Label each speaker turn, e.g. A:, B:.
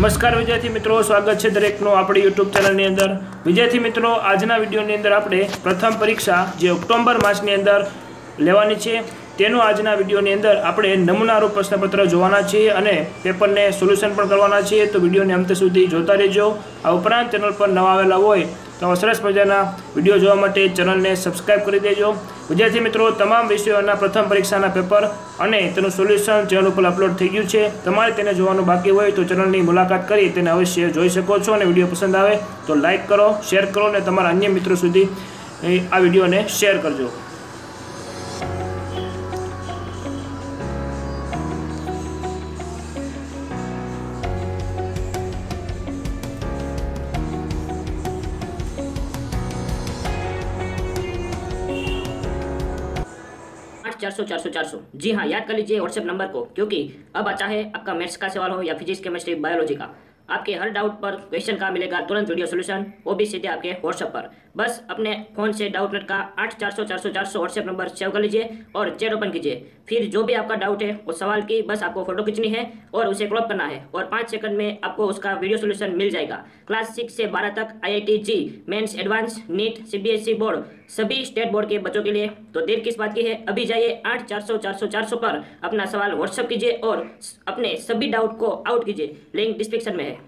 A: નમસ્કાર વિદ્યાર્થી મિત્રો, સ્વાગત છે દરેકનું આપણી યુટ્યુબ ચેનલની અંદર. વિદ્યાર્થી મિત્રો, આજના વિડીયોની અંદર આપણે પ્રથમ પરીક્ષા જે ઓક્ટોબર માસની અંદર લેવાની છે, તેનું આજના વિડીયોની અંદર આપણે નમૂનારૂપ પ્રશ્નપત્ર જોવાના છીએ અને પેપરને સોલ્યુશન પણ કરવાના છીએ. તો વિડીયોને અંત સુધી જોતા રહેજો. આ ઉપરાંત ચેનલ પર નવા આવેલા હોય તો સરસ મજાના વીડિયો જોવા માટે ચેનલને સબસ્ક્રાઈબ કરી દેજો. વિદ્યાર્થી મિત્રો, તમામ વિષયોના પ્રથમ પરીક્ષાના પેપર અને તેનું સોલ્યુશન ચેનલ ઉપર અપલોડ થઈ ગયું છે. તમારે તેને જોવાનું બાકી હોય તો ચેનલની મુલાકાત કરી તેને અવશ્ય જોઈ શકો છો અને વીડિયો પસંદ આવે તો લાઇક કરો, શેર કરો અને તમારા અન્ય મિત્રો સુધી આ વિડીયોને શેર કરજો.
B: चार सौ चार सौ चार सौ जी हाँ याद कर लीजिए व्हाट्सएप नंबर को क्योंकि अब अच्छा है आपका मैथ्स का सवाल हो या फिजिक्स केमिस्ट्री बायोलॉजी का आपके हर डाउट पर क्वेश्चन का मिलेगा? तुरंत वीडियो सोल्यूशन वो भी सीधे आपके व्हाट्सएप पर। बस अपने फ़ोन से डाउट नेट का आठ चार सौ चार सौ चार सौ व्हाट्सएप नंबर सेव कर लीजिए और चैट ओपन कीजिए। फिर जो भी आपका डाउट है उस सवाल की बस आपको फ़ोटो खींचनी है और उसे क्रॉप करना है और पाँच सेकंड में आपको उसका वीडियो सोल्यूशन मिल जाएगा। क्लास सिक्स से बारह तक I ji mains advance NEET CBSE board सभी स्टेट बोर्ड के बच्चों के लिए। तो देर किस बात की है? अभी जाइए आठ चार सौ चार सौ चार सौ पर अपना सवाल व्हाट्सएप कीजिए और अपने सभी डाउट को आउट कीजिए। लिंक डिस्क्रिप्शन में है।